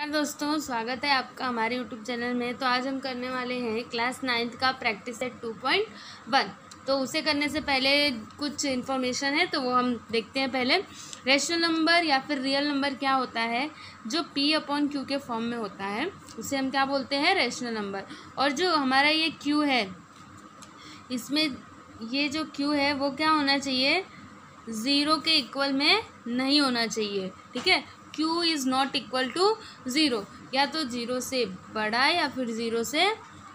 नमस्कार दोस्तों, स्वागत है आपका हमारे यूट्यूब चैनल में। तो आज हम करने वाले हैं क्लास नाइन्थ का practice set two point one तो उसे करने से पहले कुछ इन्फॉर्मेशन है तो वो हम देखते हैं पहले। रेशनल नंबर या फिर रियल नंबर क्या होता है, जो पी अपॉन क्यू के फॉर्म में होता है, उसे हम क्या बोलते हैं? रेशनल नंबर और जो हमारा ये क्यू है, इसमें ये जो क्यू है, वो क्या होना चाहिए? ज़ीरो के इक्वल में नहीं होना चाहिए, ठीक है? Q is not equal to zero या तो ज़ीरो से बड़ा या फिर ज़ीरो से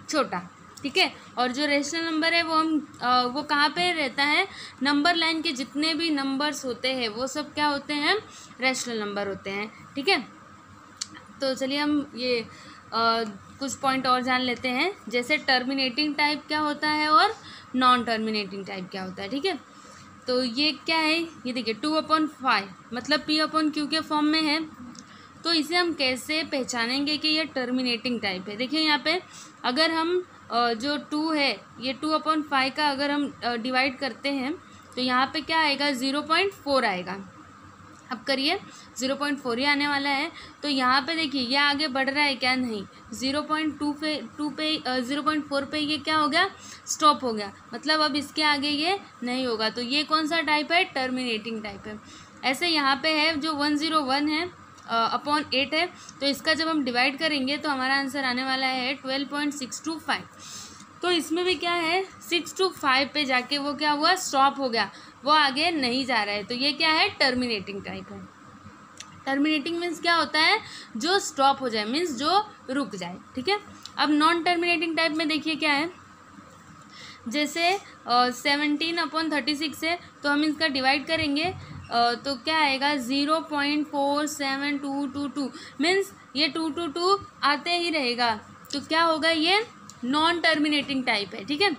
छोटा ठीक है? और जो रेशनल नंबर है वो हम आ, वो कहाँ पे रहता है? नंबर लाइन के जितने भी नंबर्स होते हैं वो सब क्या होते हैं? रेशनल नंबर होते हैं ठीक है? तो चलिए हम ये आ, कुछ पॉइंट और जान लेते हैं। जैसे टर्मिनेटिंग टाइप क्या होता है और नॉन टर्मिनेटिंग टाइप क्या होता है ठीक है? तो ये क्या है? ये देखिए टू अपॉन फाइव मतलब पी अपॉन क्यू के फॉर्म में है। तो इसे हम कैसे पहचानेंगे कि ये टर्मिनेटिंग टाइप है? देखिए यहाँ पे, अगर हम जो टू है, ये टू अपॉन फाइव का अगर हम डिवाइड करते हैं तो यहाँ पे क्या आएगा? ज़ीरो पॉइंट फोर आएगा। अब करिए, ज़ीरो पॉइंट फोर ही आने वाला है। तो यहाँ पे देखिए, ये आगे बढ़ रहा है क्या? नहीं, ज़ीरो पॉइंट टू पे टू पे ज़ीरो पॉइंट फोर पे ये क्या हो गया? स्टॉप हो गया। मतलब अब इसके आगे ये नहीं होगा। तो ये कौन सा टाइप है? टर्मिनेटिंग टाइप है। ऐसे यहाँ पे है, जो वन ज़ीरो वन है अपॉन एट है। तो इसका जब हम डिवाइड करेंगे तो हमारा आंसर आने वाला है twelve point six two five. तो इसमें भी क्या है? सिक्स टू फाइव पे जाके वो क्या हुआ? स्टॉप हो गया। वो आगे नहीं जा रहा है। तो ये क्या है? टर्मिनेटिंग टाइप है। टर्मिनेटिंग मीन्स क्या होता है? जो स्टॉप हो जाए मीन्स जो रुक जाए ठीक है? अब नॉन टर्मिनेटिंग टाइप में देखिए क्या है? जैसे सेवनटीन अपॉन थर्टी सिक्स है तो हम इसका डिवाइड करेंगे uh, तो क्या आएगा? Zero point four seven two two two means ये टू टू टू आते ही रहेगा। तो क्या होगा ये? नॉन टर्मिनेटिंग टाइप है ठीक है?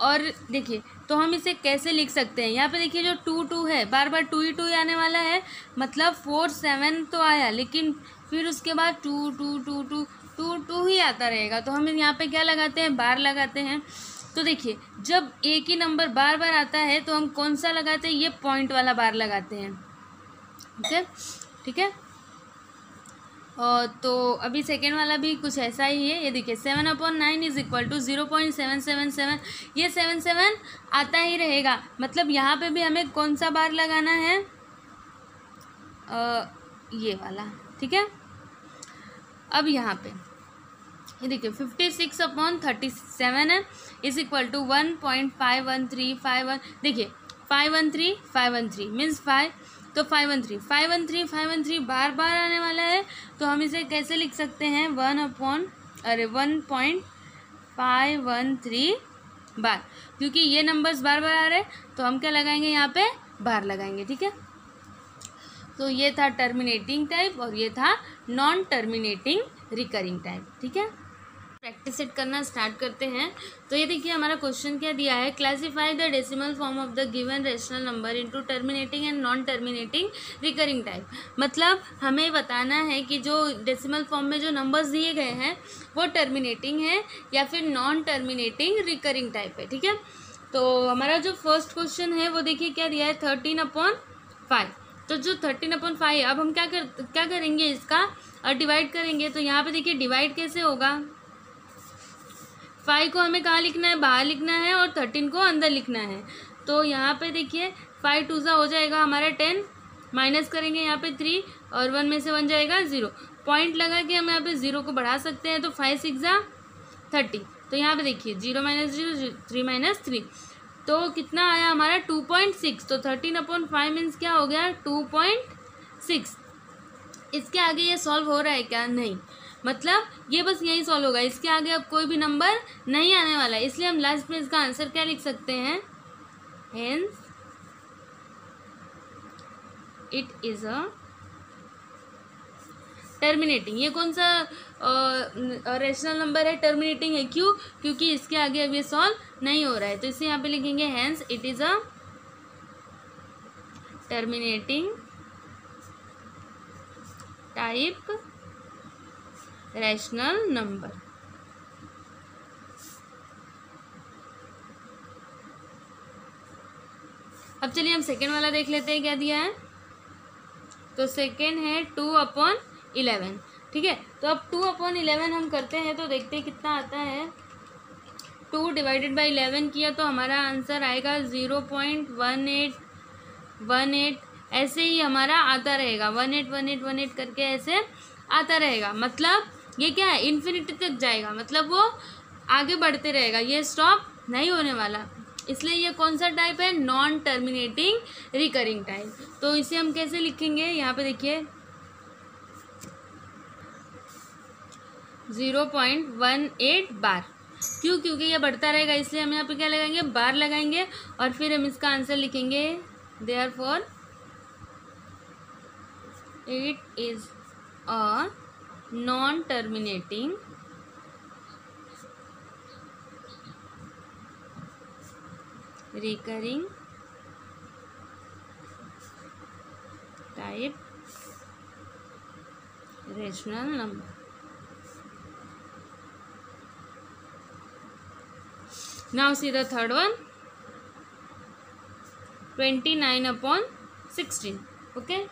और देखिए तो हम इसे कैसे लिख सकते हैं? यहाँ पे देखिए जो टू टू है, बार बार टू ही टू ही आने वाला है। मतलब फोर सेवन तो आया, लेकिन फिर उसके बाद two two two two two two ही आता रहेगा। तो हम यहाँ पे क्या लगाते हैं? बार लगाते हैं। तो देखिए, जब एक ही नंबर बार बार आता है तो हम कौन सा लगाते हैं? ये पॉइंट वाला बार लगाते हैं। ठीक है? ठीक है? तो अभी सेकेंड वाला भी कुछ ऐसा ही है। ये देखिए seven upon nine is equal to zero point seven seven seven ये सेवन सेवन आता ही रहेगा। मतलब यहाँ पे भी हमें कौन सा बार लगाना है? आ, ये वाला ठीक है? अब यहाँ पे। ये देखिए fifty six upon thirty seven है is equal to one point five one three five one देखिए five one three five one three means five तो five one three five one three five one three बार बार आने वाला है तो हम इसे कैसे लिख सकते हैं? वन अपॉन अरे one point five one three bar. क्योंकि ये नंबर्स बार बार आ रहे हैं तो हम क्या लगाएँगे यहाँ पे? बार लगाएँगे, ठीक है? तो ये था टर्मिनेटिंग टाइप और ये था नॉन टर्मिनेटिंग रिकरिंग टाइप ठीक है? प्रैक्टिस सेट करना स्टार्ट करते हैं। तो ये देखिए, हमारा क्वेश्चन क्या दिया है? Classify the decimal form of the given rational number into terminating and non terminating recurring type मतलब हमें बताना है कि जो डेसिमल फॉर्म में जो नंबर्स दिए गए हैं, वो टर्मिनेटिंग है या फिर नॉन टर्मिनेटिंग रिकरिंग टाइप है, ठीक है? तो हमारा जो फ़र्स्ट क्वेश्चन है, वो देखिए क्या दिया है? थर्टीन अपॉन फाइव तो जो थर्टीन अपॉन फाइव अब हम क्या कर, क्या करेंगे इसका? और डिवाइड करेंगे तो यहाँ पे देखिए डिवाइड कैसे होगा? फाइव को हमें कहाँ लिखना है? बाहर लिखना है और थर्टीन को अंदर लिखना है। तो यहाँ पे देखिए फाइव टू ज़ा हो जाएगा हमारा टेन माइनस करेंगे यहाँ पे थ्री और वन में से वन जाएगा ज़ीरो पॉइंट लगा के हम यहाँ पे ज़ीरो को बढ़ा सकते हैं तो फाइव सिक्स ज़ा थर्टी तो यहाँ पे देखिए zero minus zero three minus three तो कितना आया हमारा? टू पॉइंट सिक्स तो थर्टीन अपॉइंट फाइव मीन्स क्या हो गया? टू पॉइंट सिक्स इसके आगे ये सॉल्व हो रहा है क्या? नहीं। मतलब ये बस यही सॉल्व होगा। इसके आगे अब कोई भी नंबर नहीं आने वाला है। इसलिए हम लास्ट में इसका आंसर क्या लिख सकते हैं? Hence it is a terminating ये कौन सा रेशनल नंबर है? टर्मिनेटिंग है क्यों? क्योंकि इसके आगे अब ये सॉल्व नहीं हो रहा है। तो इसे यहाँ पे लिखेंगे hence it is a terminating type rational number अब चलिए हम सेकेंड वाला देख लेते हैं, क्या दिया है? तो सेकेंड है टू अपॉन इलेवन ठीक है? तो अब टू अपॉन इलेवन हम करते हैं तो देखते हैं कितना आता है। टू डिवाइडेड बाई इलेवन किया तो हमारा आंसर आएगा zero point one eight one eight ऐसे ही हमारा आता रहेगा। One eight one eight one eight करके ऐसे आता रहेगा। मतलब ये क्या है? इन्फिनिटी तक जाएगा। मतलब वो आगे बढ़ते रहेगा। ये स्टॉप नहीं होने वाला। इसलिए ये कौन सा टाइप है? नॉन टर्मिनेटिंग रिकरिंग टाइप तो इसे हम कैसे लिखेंगे? यहाँ पे देखिए। Zero point one eight bar क्यों? क्योंकि ये बढ़ता रहेगा। इसलिए हम यहाँ पे क्या लगाएँगे? बार लगाएँगे। और फिर हम इसका आंसर लिखेंगे। Therefore it is a non terminating recurring type rational number now see the third one twenty nine upon sixteen okay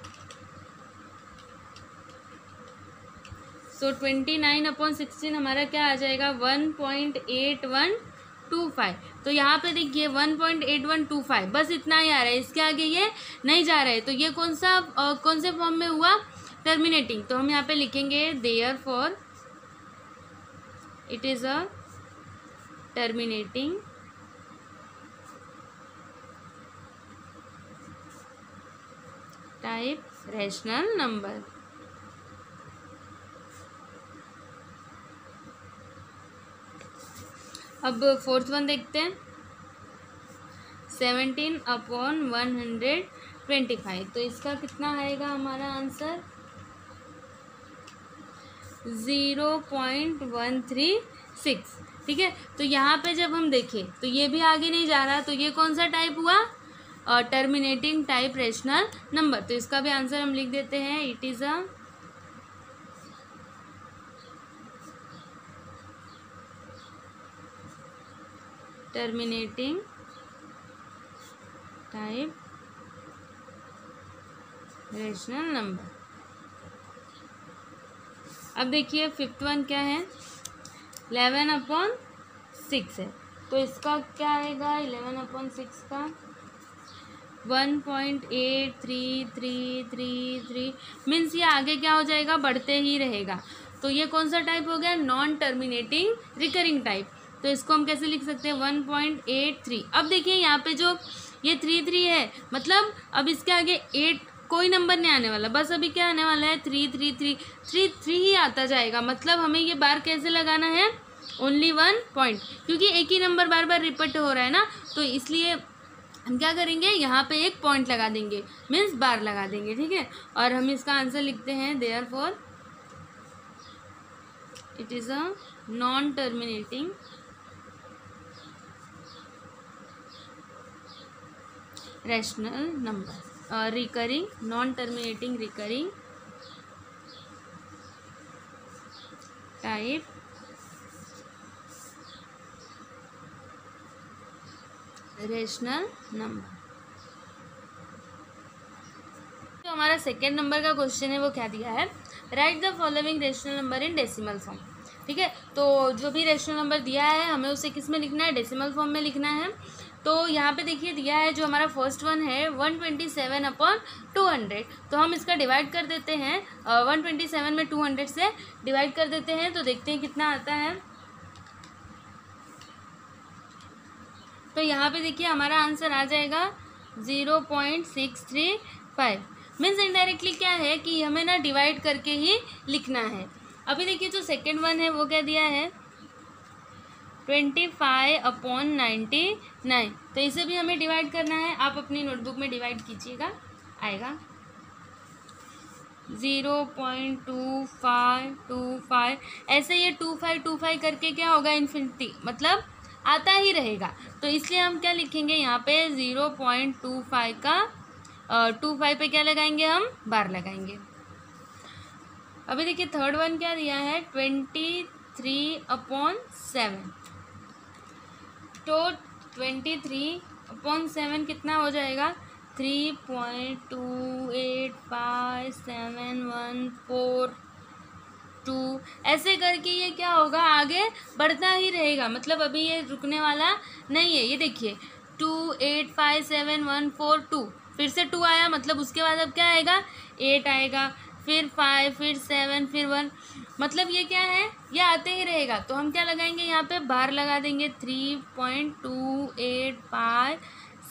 so twenty nine upon sixteen हमारा क्या आ जाएगा? One point eight one two five तो यहाँ पे देखिए one point eight one two five बस इतना ही आ रहा है। इसके आगे ये नहीं जा रहा है। तो ये कौन सा आ, कौन से फॉर्म में हुआ? टर्मिनेटिंग तो हम यहाँ पे लिखेंगे therefore it is a terminating type rational number अब फोर्थ वन देखते हैं। Seventeen upon one hundred twenty five. तो इसका कितना आएगा हमारा answer? Zero point one three six. ठीक है? तो यहाँ पे जब हम देखें तो ये भी आगे नहीं जा रहा। तो ये कौन सा टाइप हुआ? टर्मिनेटिंग टाइप रेशनल नंबर तो इसका भी आंसर हम लिख देते हैं। It is a terminating type rational number अब देखिए फिफ्थ वन क्या है? इलेवन अपॉन सिक्स है। तो इसका क्या आएगा? इलेवन अपॉन सिक्स का one point eight three three three three means ये आगे क्या हो जाएगा? बढ़ते ही रहेगा। तो ये कौन सा टाइप हो गया? नॉन टर्मिनेटिंग रिकरिंग टाइप तो इसको हम कैसे लिख सकते हैं? One point eight three. अब देखिए यहाँ पे जो ये थ्री थ्री है मतलब अब इसके आगे एट, कोई नंबर नहीं आने वाला। बस अभी क्या आने वाला है? Three three three. Three three ही आता जाएगा। मतलब हमें ये बार कैसे लगाना है? Only one point. क्योंकि एक ही नंबर बार बार रिपीट हो रहा है ना तो इसलिए हम क्या करेंगे? यहाँ पे एक पॉइंट लगा देंगे। मीन्स बार लगा देंगे, ठीक है? और हम इसका आंसर लिखते हैं therefore it is a non terminating rational number recurring non terminating recurring type rational number जो हमारा सेकेंड नंबर का क्वेश्चन है, वो क्या दिया है? Write the following rational number in decimal form ठीक है? तो जो भी रेशनल नंबर दिया है, हमें उसे किसमें लिखना है? डेसिमल फॉर्म में लिखना है। तो यहाँ पे देखिए दिया है जो हमारा फ़र्स्ट वन है one twenty seven upon two hundred तो हम इसका डिवाइड कर देते हैं वन ट्वेंटी सेवन में टू हंड्रेड से डिवाइड कर देते हैं तो देखते हैं कितना आता है। तो यहाँ पे देखिए हमारा आंसर आ जाएगा zero point six three five means indirectly क्या है कि हमें ना डिवाइड करके ही लिखना है। अभी देखिए जो सेकेंड वन है, वो क्या दिया है? Twenty five upon ninety nine. तो इसे भी हमें डिवाइड करना है। आप अपनी नोटबुक में डिवाइड कीजिएगा। आएगा। Zero point two five two five ऐसे ये टू फाइव टू फाइव करके क्या होगा? इन्फिनिटी मतलब आता ही रहेगा। तो इसलिए हम क्या लिखेंगे? यहाँ पे ज़ीरो पॉइंट टू फाइव का टू फाइव पे क्या लगाएँगे हम? बार लगाएँगे। अभी देखिए थर्ड वन क्या दिया है? ट्वेंटी थ्री अपॉन सेवन तो ट्वेंटी थ्री अपॉन सेवन कितना हो जाएगा? Three point two eight five seven one four two ऐसे करके ये क्या होगा? आगे बढ़ता ही रहेगा। मतलब अभी ये रुकने वाला नहीं है। ये देखिए two eight five seven one four two फिर से टू आया मतलब उसके बाद अब क्या आएगा? एट आएगा, फिर फाइव फिर सेवन फिर वन मतलब ये क्या है? ये आते ही रहेगा। तो हम क्या लगाएँगे यहाँ पे? बार लगा देंगे। Three point two eight five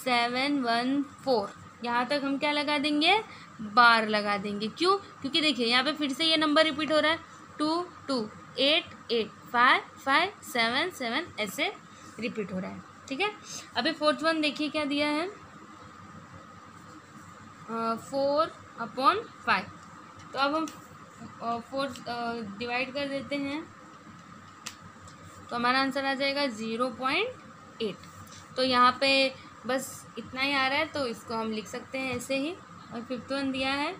seven one four यहाँ तक हम क्या लगा देंगे? बार लगा देंगे। क्यों? क्योंकि देखिए, यहाँ पे फिर से ये नंबर रिपीट हो रहा है। Two two eight eight five five seven seven ऐसे रिपीट हो रहा है। ठीक है? अभी फोर्थ वन देखिए क्या दिया है। फोर अपॉन फाइव तो अब हम फोर डिवाइड कर देते हैं। तो हमारा आंसर आ जाएगा ज़ीरो पॉइंट एट तो यहाँ पे बस इतना ही आ रहा है तो इसको हम लिख सकते हैं ऐसे ही। और फिफ्थ वन दिया है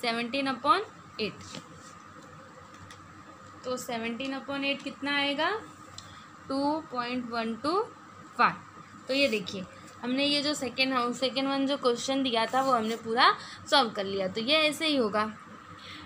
सेवनटीन अपॉन एट तो सेवनटीन अपॉन एट कितना आएगा? Two point one two five तो ये देखिए, हमने ये जो सेकेंड सेकेंड वन जो क्वेश्चन दिया था, वो हमने पूरा सॉल्व कर लिया। तो ये ऐसे ही होगा।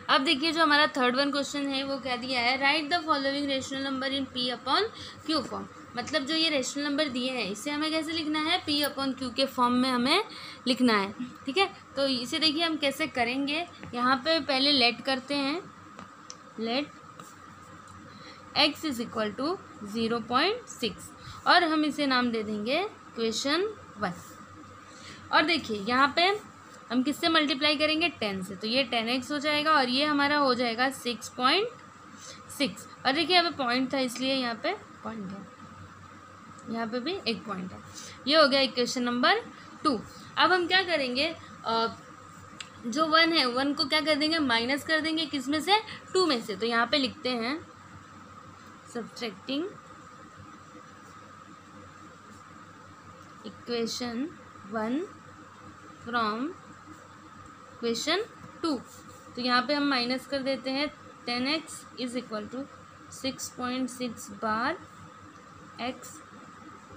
अब देखिए जो हमारा थर्ड वन क्वेश्चन है, वो क्या दिया है write the following rational number in p upon q form मतलब जो ये रेशनल नंबर दिए हैं, इसे हमें कैसे लिखना है? पी अपॉन क्यू के फॉर्म में हमें लिखना है, ठीक है? तो इसे देखिए हम कैसे करेंगे? यहाँ पे पहले लेट करते हैं। Let x is equal to zero point six और हम इसे नाम दे देंगे क्वेश्चन वन और देखिए, यहाँ पे हम किससे मल्टीप्लाई करेंगे? टेन से। तो ये टेन एक्स हो जाएगा और ये हमारा हो जाएगा सिक्स पॉइंट सिक्स और देखिए यहाँ पे पॉइंट था इसलिए यहाँ पे पॉइंट है। यहाँ पे भी एक पॉइंट है। ये हो गया इक्वेशन नंबर टू अब हम क्या करेंगे? आ, जो वन है वन को क्या कर देंगे? माइनस कर देंगे किसमें से? टू में से। तो यहाँ पे लिखते हैं subtracting equation one from question two तो यहाँ पे हम माइनस कर देते हैं ten x is equal to six point six bar x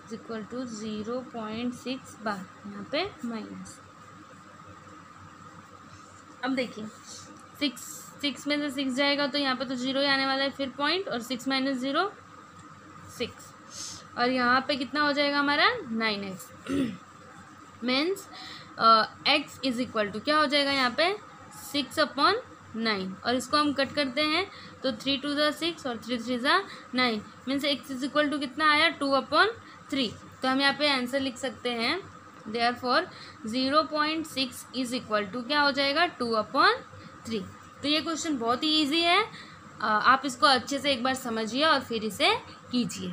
is equal to zero point six bar यहाँ पे माइनस अब देखिए सिक्स सिक्स में से सिक्स जाएगा तो यहाँ पे तो ज़ीरो ही आने वाला है फिर पॉइंट और सिक्स माइनस ज़ीरो सिक्स और यहाँ पे कितना हो जाएगा हमारा? Nine x means x is equal to क्या हो जाएगा यहाँ पे? सिक्स अपॉन नाइन और इसको हम कट करते हैं तो थ्री टू ज़ा सिक्स और थ्री थ्री ज़ा nine means x is equal to कितना आया? टू अपॉन थ्री तो हम यहाँ पे आंसर लिख सकते हैं। Therefore zero point six is equal to क्या हो जाएगा? टू अपॉन थ्री तो ये क्वेश्चन बहुत ही ईजी है। आप इसको अच्छे से एक बार समझिए और फिर इसे कीजिए।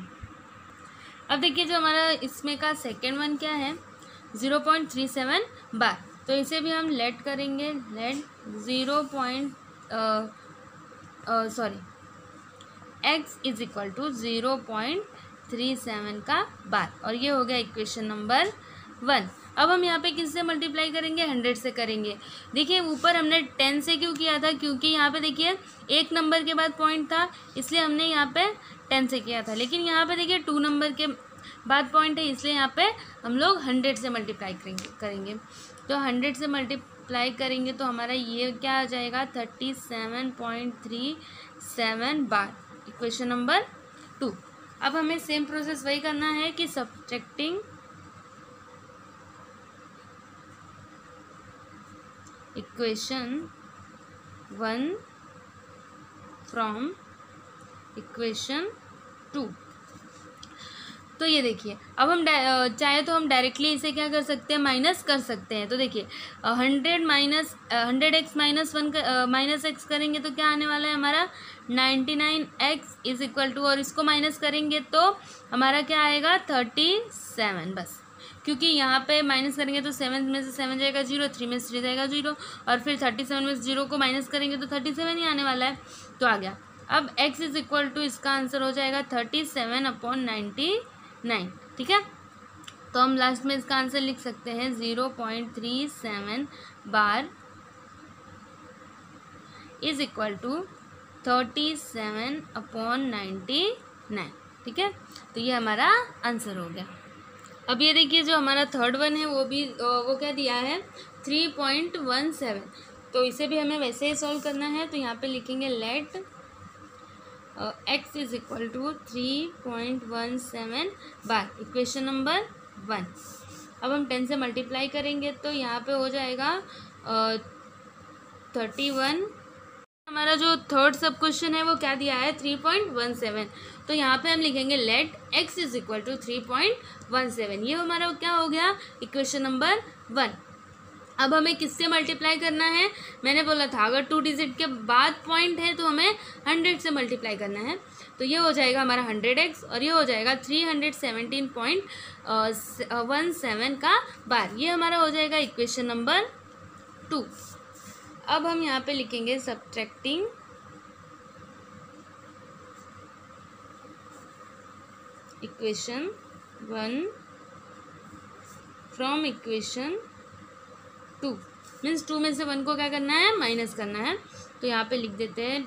अब देखिए जो हमारा इसमें का सेकेंड वन क्या है? Zero point three seven bar तो इसे भी हम लेट करेंगे। Let zero point sorry x is equal to zero point three seven का बार और ये हो गया इक्वेशन नंबर वन अब हम यहाँ पे किससे मल्टीप्लाई करेंगे? हंड्रेड से करेंगे। देखिए, ऊपर हमने टेन से क्यों किया था? क्योंकि यहाँ पे देखिए, एक नंबर के बाद पॉइंट था, इसलिए हमने यहाँ पे टेन से किया था। लेकिन यहाँ पे देखिए टू नंबर के बाद पॉइंट है, इसलिए यहाँ पे हम लोग हंड्रेड से मल्टीप्लाई करेंगे करेंगे। तो हंड्रेड से मल्टीप्लाई करेंगे तो हमारा ये क्या आ जाएगा? Thirty seven point three seven bar equation number two अब हमें सेम प्रोसेस वही करना है कि subjecting equation one from equation two तो ये देखिए, अब हम चाहे तो हम डायरेक्टली इसे क्या कर सकते हैं? माइनस कर सकते हैं। तो देखिए hundred minus hundred x minus one minus x करेंगे तो क्या आने वाला है हमारा? Ninety nine x is equal to और इसको माइनस करेंगे तो हमारा क्या आएगा? थर्टी सेवन बस। क्योंकि यहाँ पे माइनस करेंगे तो सेवन में से सेवन जाएगा ज़ीरो थ्री में से थ्री जाएगा ज़ीरो और फिर थर्टी सेवन में से ज़ीरो को माइनस करेंगे तो थर्टी सेवन ही आने वाला है। तो आ गया। अब x इज़ इक्वल टू इसका आंसर हो जाएगा thirty seven upon ninety nine ठीक है? तो हम लास्ट में इसका आंसर लिख सकते हैं zero point three seven bar is equal to thirty seven upon ninety nine ठीक है? तो ये हमारा आंसर हो गया। अब ये देखिए, जो हमारा थर्ड वन है, वो भी वो क्या दिया है? थ्री पॉइंट वन सेवन तो इसे भी हमें वैसे ही सॉल्व करना है तो यहाँ पे लिखेंगे let x is equal to three point one seven bar equation number one अब हम टेन से मल्टीप्लाई करेंगे तो यहाँ पे हो जाएगा थर्टी वन हमारा जो थर्ड सब क्वेश्चन है वो क्या दिया है? थ्री पॉइंट वन सेवन तो यहाँ पे हम लिखेंगे let x is equal to three point one seven ये हमारा क्या हो गया? इक्वेशन नंबर वन अब हमें किससे मल्टीप्लाई करना है? मैंने बोला था, अगर टू डिजिट के बाद पॉइंट है तो हमें हंड्रेड से मल्टीप्लाई करना है। तो ये हो जाएगा हमारा हंड्रेड एक्स और ये हो जाएगा three hundred seventeen point one seven का बार ये हमारा हो जाएगा इक्वेशन नंबर टू अब हम यहाँ पे लिखेंगे subtracting equation one from equation two means two में से वन को क्या करना है? माइनस करना है। तो यहाँ पे लिख देते हैं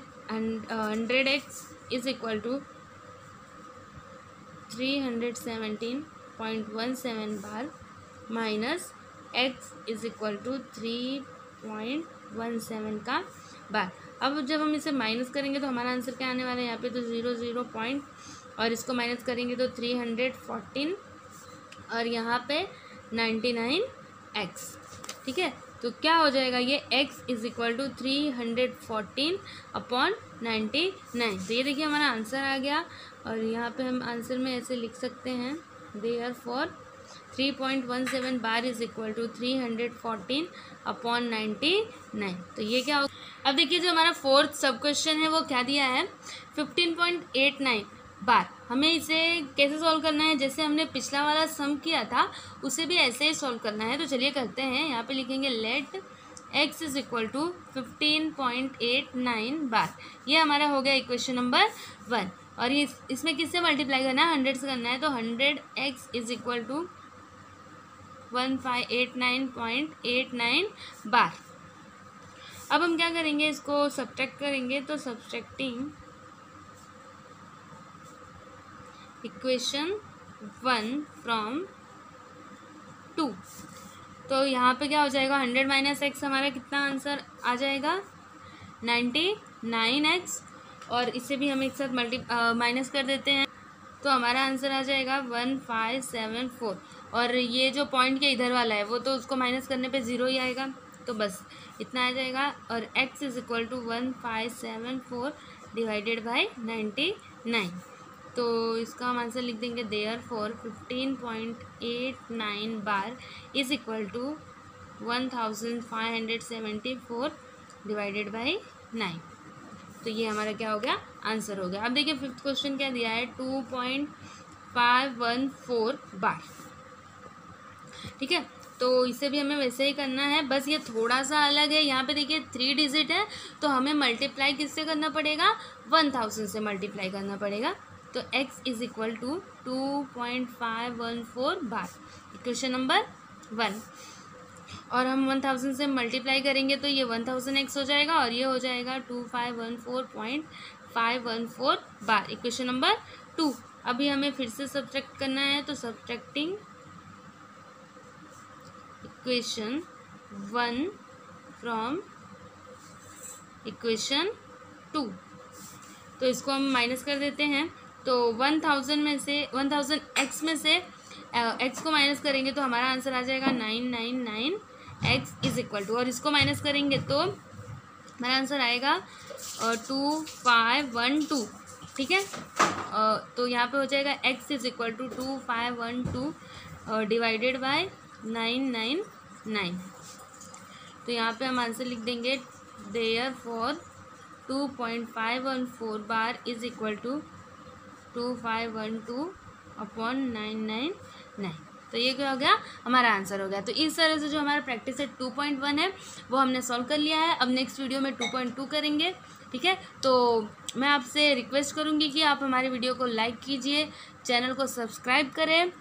hundred x is equal to three hundred seventeen point one seven bar minus x is equal to three point one seven का बार। अब जब हम इसे माइनस करेंगे तो हमारा आंसर क्या आने वाला है? यहाँ पे तो ज़ीरो ज़ीरो पॉइंट और इसको माइनस करेंगे तो थ्री हंड्रेड फोर्टीन और यहाँ पे नाइन्टी नाइन एक्स। ठीक है? तो क्या हो जाएगा ये? X is equal to three hundred fourteen upon ninety nine तो ये देखिए हमारा आंसर आ गया। और यहाँ पे हम आंसर में ऐसे लिख सकते हैं। Therefore three point one seven bar is equal to three hundred fourteen upon ninety nine तो ये क्या हो अब देखिए जो हमारा फोर्थ सब क्वेश्चन है, वो क्या दिया है? Fifteen point eight nine bar हमें इसे कैसे सॉल्व करना है? जैसे हमने पिछला वाला सम किया था, उसे भी ऐसे ही सॉल्व करना है। तो चलिए करते हैं। यहाँ पे लिखेंगे let x is equal to fifteen point eight nine bar ये हमारा हो गया इक्वेशन नंबर वन और ये इसमें किससे मल्टीप्लाई करना है? हंड्रेड से करना है। तो hundred x is equal to one five eight nine point eight nine bar अब हम क्या करेंगे? इसको सब्ट्रैक्ट करेंगे। तो subtracting equation one from two. तो यहाँ पे क्या हो जाएगा? हंड्रेड माइनस एक्स हमारा कितना आंसर आ जाएगा? Ninety nine x. और इसे भी हम एक साथ मल्टी माइनस कर देते हैं। तो हमारा आंसर आ जाएगा वन फाइव सेवन फोर। और ये जो पॉइंट के इधर वाला है, वो तो उसको माइनस करने पे ज़ीरो ही आएगा। तो बस, इतना आ जाएगा। और x is equal to one five seven four divided by ninety nine. तो इसका हम आंसर लिख देंगे therefore fifteen point eight nine bar is equal to one thousand five hundred seventy four divided by nine तो ये हमारा क्या हो गया? आंसर हो गया। अब देखिए फिफ्थ क्वेश्चन क्या दिया है? Two point five one four bar ठीक है? तो इसे भी हमें वैसे ही करना है। बस ये थोड़ा सा अलग है। यहाँ पे देखिए थ्री डिजिट है। तो हमें मल्टीप्लाई किससे करना पड़ेगा? वन थाउज़ेंड से मल्टीप्लाई करना पड़ेगा। तो x is equal to two point five one four bar equation number one और हम वन थाउज़ेंड से मल्टीप्लाई करेंगे तो ये वन थाउज़ेंड एक्स हो जाएगा और ये हो जाएगा two five one four point five one four bar equation number two अभी हमें फिर से सब्ट्रैक्ट करना है तो subtracting equation one from equation two तो इसको हम माइनस कर देते हैं। तो वन थाउज़ेंड में से वन थाउज़ेंड एक्स में से एक्स को माइनस करेंगे तो हमारा आंसर आ जाएगा nine nine nine x is equal to और इसको माइनस करेंगे तो हमारा आंसर आएगा टू फाइव वन टू ठीक है? तो यहाँ पे हो जाएगा x is equal to two five one two divided by nine nine nine तो यहाँ पे हम आंसर लिख देंगे therefore two point five one four bar is equal to two five one two upon nine nine nine तो ये क्या हो गया? हमारा आंसर हो गया। तो इस तरह से जो हमारा प्रैक्टिस है टू पॉइंट वन है, वो हमने सॉल्व कर लिया है। अब नेक्स्ट वीडियो में टू पॉइंट टू करेंगे, ठीक है? तो मैं आपसे रिक्वेस्ट करूँगी कि आप हमारे वीडियो को लाइक कीजिए चैनल को सब्सक्राइब करें।